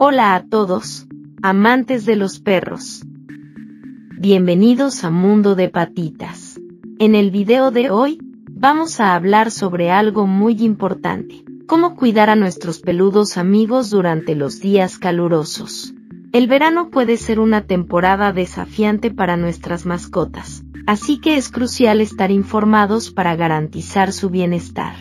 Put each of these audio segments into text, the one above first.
Hola a todos, amantes de los perros. Bienvenidos a Mundo de Patitas. En el video de hoy, vamos a hablar sobre algo muy importante. Cómo cuidar a nuestros peludos amigos durante los días calurosos. El verano puede ser una temporada desafiante para nuestras mascotas, así que es crucial estar informados para garantizar su bienestar.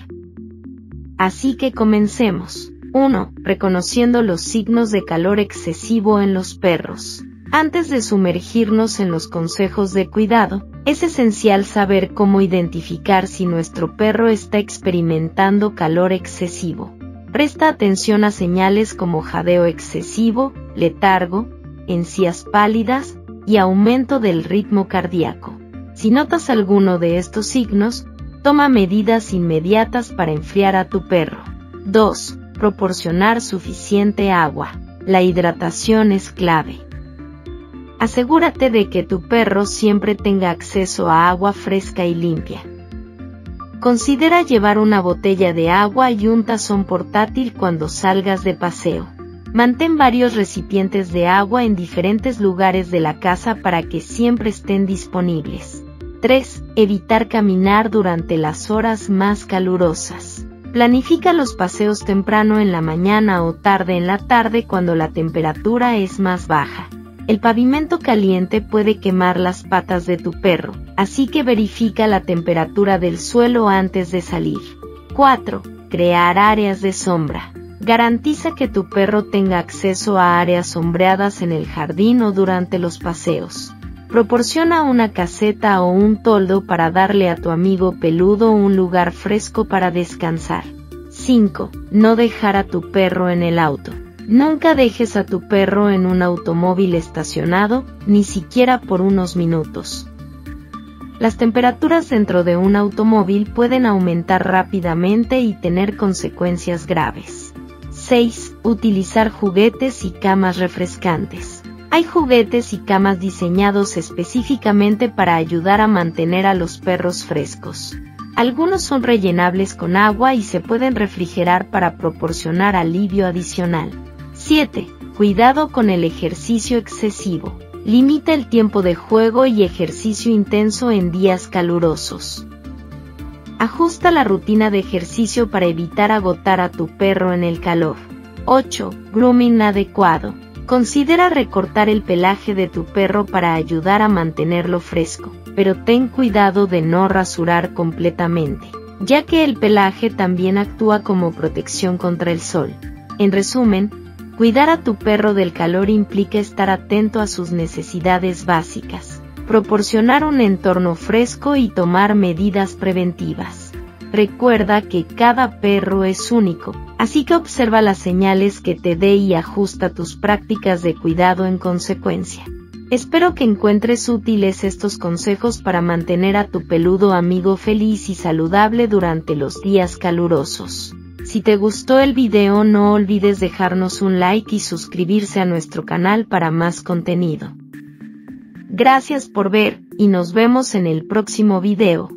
Así que comencemos. 1. Reconociendo los signos de calor excesivo en los perros. Antes de sumergirnos en los consejos de cuidado, es esencial saber cómo identificar si nuestro perro está experimentando calor excesivo. Presta atención a señales como jadeo excesivo, letargo, encías pálidas y aumento del ritmo cardíaco. Si notas alguno de estos signos, toma medidas inmediatas para enfriar a tu perro. 2. Proporcionar suficiente agua. La hidratación es clave. Asegúrate de que tu perro siempre tenga acceso a agua fresca y limpia. Considera llevar una botella de agua y un tazón portátil cuando salgas de paseo. Mantén varios recipientes de agua en diferentes lugares de la casa para que siempre estén disponibles. 3. Evitar caminar durante las horas más calurosas. Planifica los paseos temprano en la mañana o tarde en la tarde cuando la temperatura es más baja. El pavimento caliente puede quemar las patas de tu perro, así que verifica la temperatura del suelo antes de salir. 4. Crear áreas de sombra. Garantiza que tu perro tenga acceso a áreas sombreadas en el jardín o durante los paseos. Proporciona una caseta o un toldo para darle a tu amigo peludo un lugar fresco para descansar. 5. No dejar a tu perro en el auto. Nunca dejes a tu perro en un automóvil estacionado, ni siquiera por unos minutos. Las temperaturas dentro de un automóvil pueden aumentar rápidamente y tener consecuencias graves. 6. Utilizar juguetes y camas refrescantes. Hay juguetes y camas diseñados específicamente para ayudar a mantener a los perros frescos. Algunos son rellenables con agua y se pueden refrigerar para proporcionar alivio adicional. 7. Cuidado con el ejercicio excesivo. Limita el tiempo de juego y ejercicio intenso en días calurosos. Ajusta la rutina de ejercicio para evitar agotar a tu perro en el calor. 8. Grooming adecuado. Considera recortar el pelaje de tu perro para ayudar a mantenerlo fresco, pero ten cuidado de no rasurar completamente, ya que el pelaje también actúa como protección contra el sol. En resumen, Cuidar a tu perro del calor implica estar atento a sus necesidades básicas, proporcionar un entorno fresco y tomar medidas preventivas. Recuerda que cada perro es único, así que observa las señales que te dé y ajusta tus prácticas de cuidado en consecuencia. Espero que encuentres útiles estos consejos para mantener a tu peludo amigo feliz y saludable durante los días calurosos. Si te gustó el video no olvides dejarnos un like y suscribirse a nuestro canal para más contenido. Gracias por ver, y nos vemos en el próximo video.